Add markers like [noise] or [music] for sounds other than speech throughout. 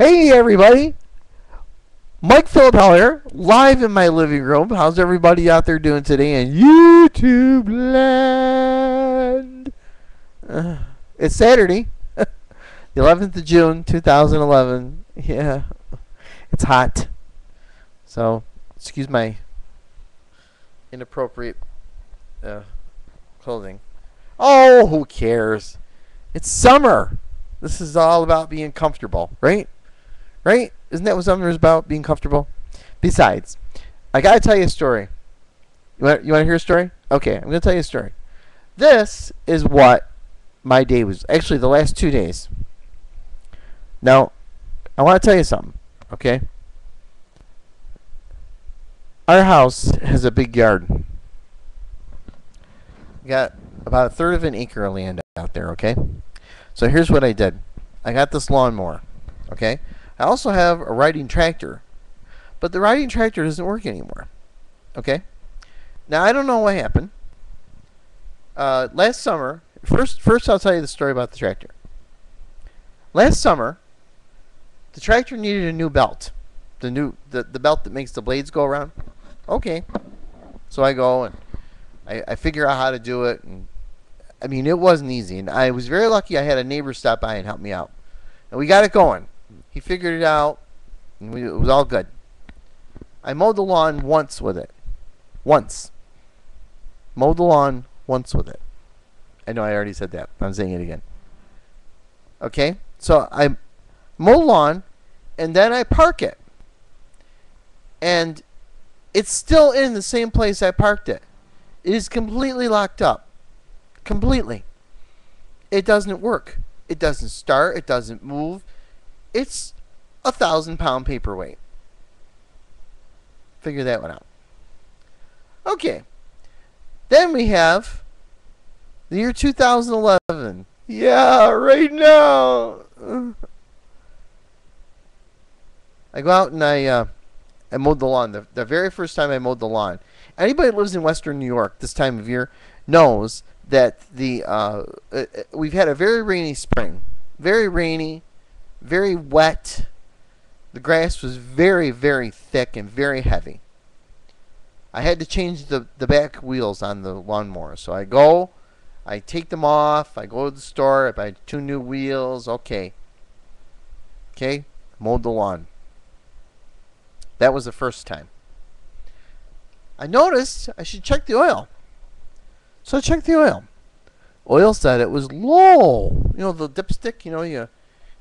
Hey, everybody. Mike Phillip here, live in my living room. How's everybody out there doing today in YouTube land? Uh, [sighs] it's Saturday, [laughs] the 11th of June, 2011. Yeah, it's hot. So, excuse my inappropriate uh, clothing. Oh, who cares? It's summer. This is all about being comfortable, right? Right? Isn't that what summer is about? Being comfortable? Besides, I gotta tell you a story. You want, you want to hear a story? Okay, I'm gonna tell you a story. This is what my day was. Actually, the last two days. Now, I want to tell you something, okay? Our house has a big yard. Got about a third of an acre of land out there, okay? So here's what I did. I got this lawnmower, okay? I also have a riding tractor, but the riding tractor doesn't work anymore, okay? Now I don't know what happened. Uh, last summer, first, first I'll tell you the story about the tractor. Last summer, the tractor needed a new belt, the new the, the belt that makes the blades go around. Okay, so I go and I, I figure out how to do it, and I mean it wasn't easy, and I was very lucky. I had a neighbor stop by and help me out, and we got it going. He figured it out, and we, it was all good. I mowed the lawn once with it, once. Mowed the lawn once with it. I know I already said that. I'm saying it again. Okay, so I mow the lawn, and then I park it, and it's still in the same place I parked it. It is completely locked up. Completely. It doesn't work. It doesn't start. It doesn't move. It's a thousand pound paperweight. Figure that one out. Okay. Then we have the year 2011. Yeah, right now. [laughs] I go out and I uh, I mowed the lawn. The, the very first time I mowed the lawn. Anybody that lives in Western New York this time of year knows that the uh, uh, we've had a very rainy spring, very rainy, very wet. The grass was very very thick and very heavy. I had to change the the back wheels on the lawnmower, so I go, I take them off. I go to the store. I buy two new wheels. Okay. Okay, mowed the lawn. That was the first time. I noticed I should check the oil. So I checked the oil. Oil said it was low. You know the dipstick. You know you,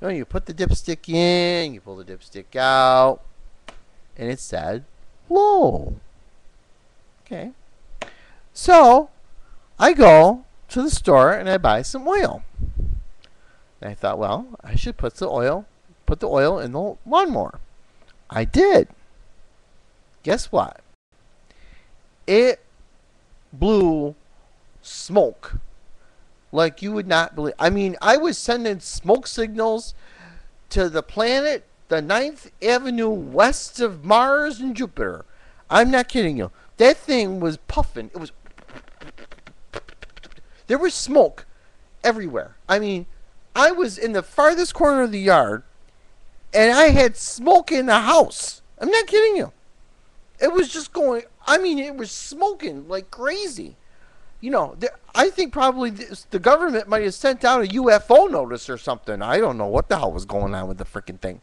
you know you put the dipstick in, you pull the dipstick out, and it said low. Okay. So I go to the store and I buy some oil. And I thought, well, I should put the oil, put the oil in the lawnmower. I did. Guess what? It blew smoke like you would not believe. I mean, I was sending smoke signals to the planet, the Ninth Avenue west of Mars and Jupiter. I'm not kidding you. That thing was puffing. It was. There was smoke everywhere. I mean, I was in the farthest corner of the yard, and I had smoke in the house. I'm not kidding you. It was just going. I mean, it was smoking like crazy. You know, I think probably this, the government might have sent out a UFO notice or something. I don't know what the hell was going on with the freaking thing.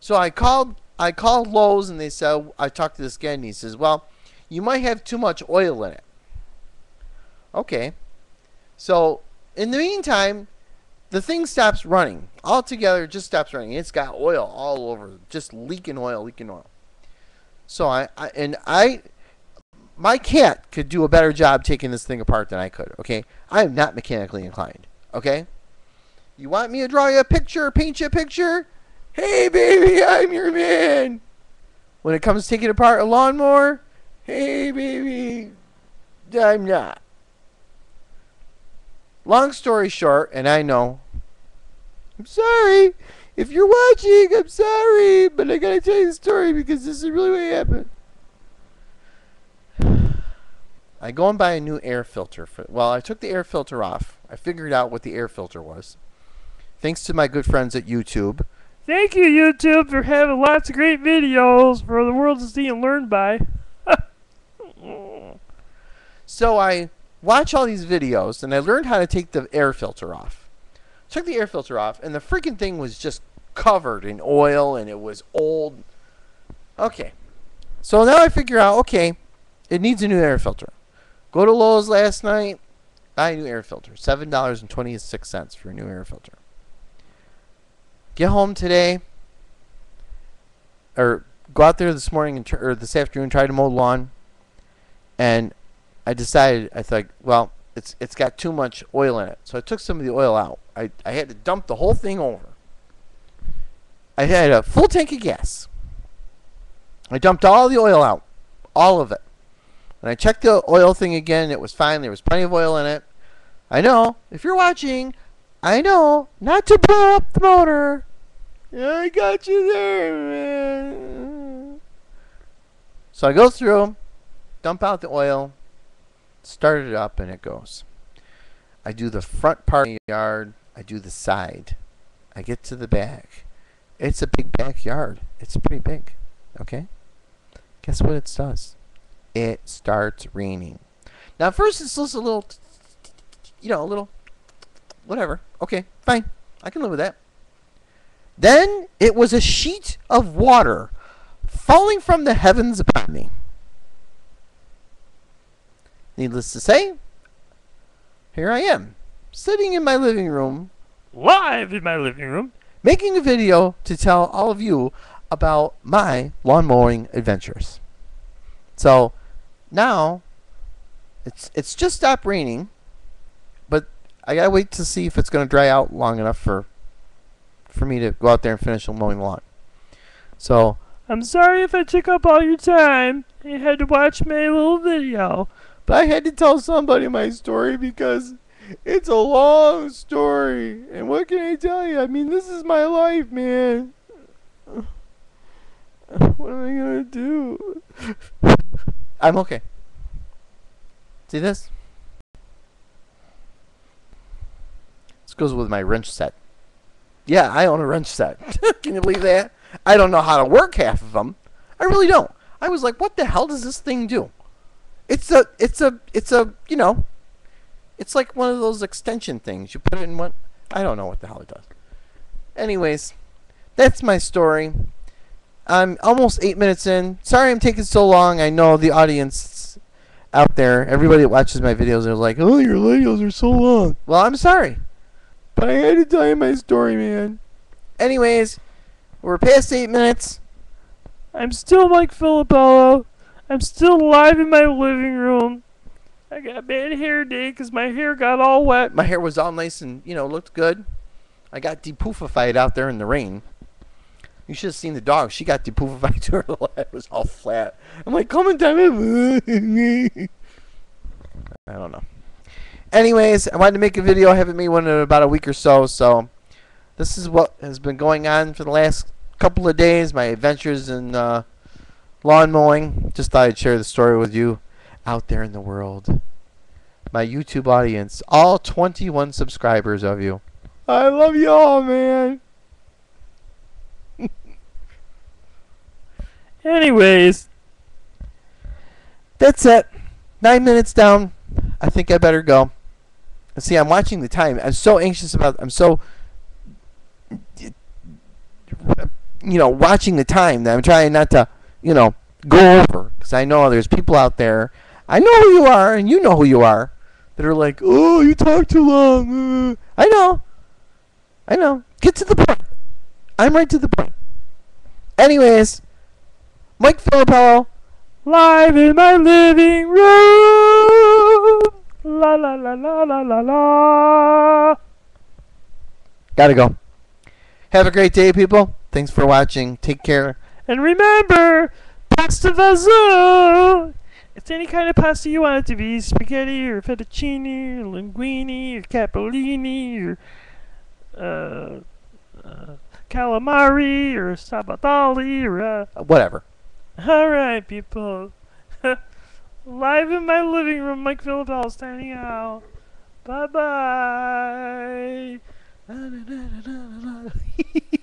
So I called. I called Lowe's and they said I talked to this guy and he says, "Well, you might have too much oil in it." Okay. So in the meantime, the thing stops running altogether. It just stops running. It's got oil all over, just leaking oil, leaking oil. So I, I and I my cat could do a better job taking this thing apart than I could, okay? I am not mechanically inclined, okay? You want me to draw you a picture, paint you a picture? Hey baby, [laughs] I'm your man. When it comes to taking apart a lawnmower, hey baby, I'm not. Long story short, and I know I'm sorry. If you're watching, I'm sorry, but I gotta tell you the story because this is really what happened. I go and buy a new air filter. For, well, I took the air filter off. I figured out what the air filter was. Thanks to my good friends at YouTube. Thank you, YouTube, for having lots of great videos for the world to see and learn by. [laughs] So I watch all these videos and I learned how to take the air filter off. Took the air filter off and the freaking thing was just covered in oil and it was old. Okay. So now I figure out, okay, it needs a new air filter. Go to Lowe's last night, buy a new air filter. $7.26 for a new air filter. Get home today, or go out there this morning and or this afternoon, try to mow lawn, and I decided I thought, well, it's it's got too much oil in it, so I took some of the oil out. I I had to dump the whole thing over. I had a full tank of gas. I dumped all the oil out, all of it. And I checked the oil thing again. It was fine. There was plenty of oil in it. I know. If you're watching, I know not to blow up the motor. I got you there, man. So I go through, dump out the oil, start it up, and it goes. I do the front part of the yard. I do the side. I get to the back. It's a big backyard. It's pretty big. Okay? Guess what it does? It starts raining. Now, first, it's just a little, you know, a little, whatever. Okay, fine. I can live with that. Then it was a sheet of water falling from the heavens upon me. Needless to say, here I am, sitting in my living room, Live in my living room. making a video to tell all of you about my lawn mowing adventures. So now it's it's just stopped raining, but I gotta wait to see if it's gonna dry out long enough for for me to go out there and finish mowing the lawn. So I'm sorry if I took up all your time. You had to watch my little video. But I had to tell somebody my story because it's a long story. And what can I tell you? I mean, this is my life, man. [sighs] What am I to do? [laughs] I'm okay. See this? This goes with my wrench set. Yeah, I own a wrench set. [laughs] can you believe that? I don't know how to work half of them. I really don't. I was like, what the hell does this thing do? It's a, it's a, it's a, you know, it's like one of those extension things. You put it in one. I don't know what the hell it does. Anyways, that's my story. I'm almost eight minutes in. Sorry I'm taking so long. I know the audience out there, everybody that watches my videos, are like, "Oh, your videos are so long." Well, I'm sorry, but I had to tell you my story, man. Anyways, we're past eight minutes. I'm still Mike Filippello. I'm still alive in my living room. I got bad hair day 'cause my hair got all wet. My hair was all nice and you know looked good. I got depoofified out there in the rain. You should have seen the dog. She got depoofified too. Her head was all flat. I'm like, come and tell me. I don't know. Anyways, I wanted to make a video. I haven't made one in about a week or so. So this is what has been going on for the last couple of days. My adventures in uh, lawn mowing. Just thought I'd share the story with you out there in the world. My YouTube audience, all 21 subscribers of you. I love you all, man. Anyways, That's it. Nine minutes down. I think I better go. See, I'm watching the time. I'm so anxious about. I'm so, you know, watching the time that I'm trying not to, you know, go over because I know there's people out there. I know who you are, and you know who you are. That are like, oh, you talk too long. Uh." I know. I know. Get to the point. I'm right to the point. Anyways, Mike Filippello. live in my living room. La la la la la la la. Gotta go. Have a great day, people. Thanks for watching. Take care. And remember, pasta vazzoo! It's any kind of pasta you want it to be spaghetti or fettuccine or linguine or capellini or uh, uh, calamari or sabatali or. Uh, Whatever. Alright, people. [laughs] Live in my living room, Mike Filippello standing out. Bye bye. [laughs] [laughs]